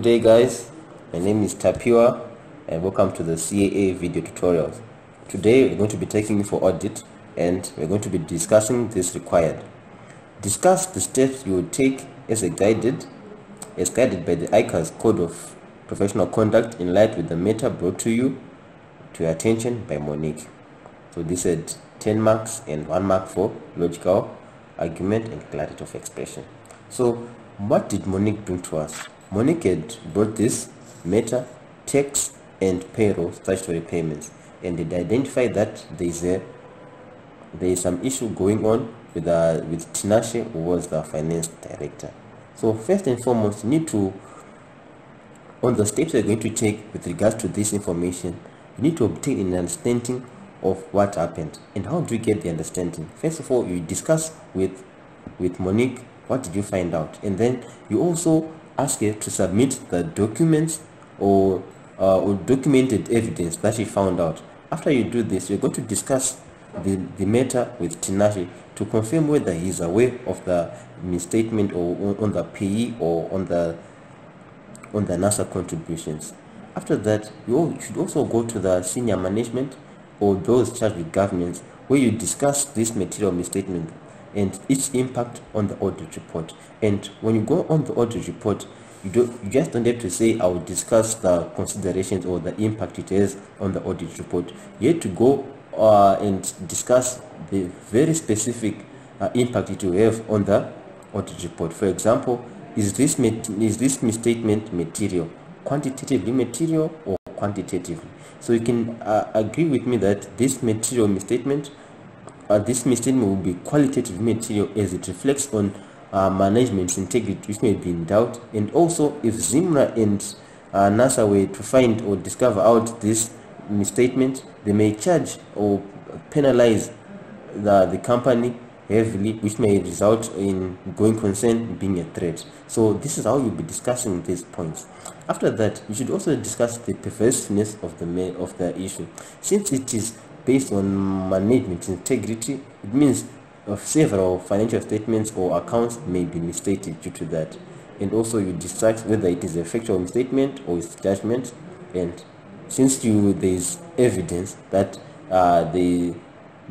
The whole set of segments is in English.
Good day guys, my name is Tapiwa and welcome to the CAA video tutorials. Today we're going to be taking you for audit and we're going to be discussing this required. Discuss the steps you would take as guided, as guided by the ICAS Code of Professional Conduct in light with the matter brought to you to your attention by Monique. So this had 10 marks and 1 mark for logical argument and clarity of expression. So what did Monique bring to us? Monique had brought this meta, tax, and payroll statutory payments and they identified that there is a there is some issue going on with uh, with Tinashe who was the finance director. So first and foremost, you need to on the steps you're going to take with regards to this information, you need to obtain an understanding of what happened and how do you get the understanding. First of all, you discuss with with Monique what did you find out and then you also ask her to submit the documents or, uh, or documented evidence that she found out after you do this you're going to discuss the, the matter with Tinashe to confirm whether he is aware of the misstatement or on the PAYE or on the on the NSSA contributions. After that, you should also go to the senior management or those charged with governance where you discuss this material misstatement and its impact on the audit report. And when you go on the audit report, you, do, you just don't have to say, I will discuss the considerations or the impact it has on the audit report. You have to go uh, and discuss the very specific uh, impact it will have on the audit report. For example, is this, is this misstatement material, quantitatively material or quantitatively? So you can uh, agree with me that this material misstatement uh, this misstatement will be qualitative material as it reflects on uh, management's integrity which may be in doubt. And also if Zimra and uh, NSSA were to find or discover out this misstatement they may charge or penalize the, the company heavily which may result in going concern being a threat. So this is how you'll be discussing these points. After that you should also discuss the pervasiveness of the of the issue. Since it is based on management integrity, it means of several financial statements or accounts may be misstated due to that. And also you decide whether it is a factual misstatement or it's judgment. And since you there is evidence that uh, the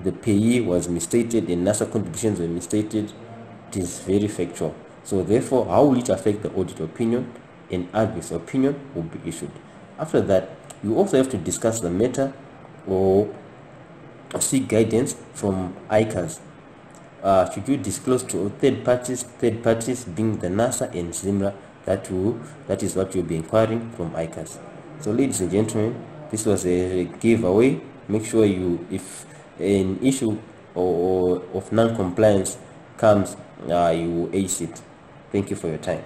the PAYE was misstated and NSSA contributions were misstated, it is very factual. So therefore, how will it affect the audit opinion? An adverse opinion will be issued. After that, you also have to discuss the matter or seek guidance from ICAS. Uh, should you disclose to third parties, third parties being the NSSA and Zimra, that will, that is what you'll be inquiring from ICAS. So ladies and gentlemen, this was a giveaway. Make sure you, if an issue or, or of non-compliance comes, uh, you ace it. Thank you for your time.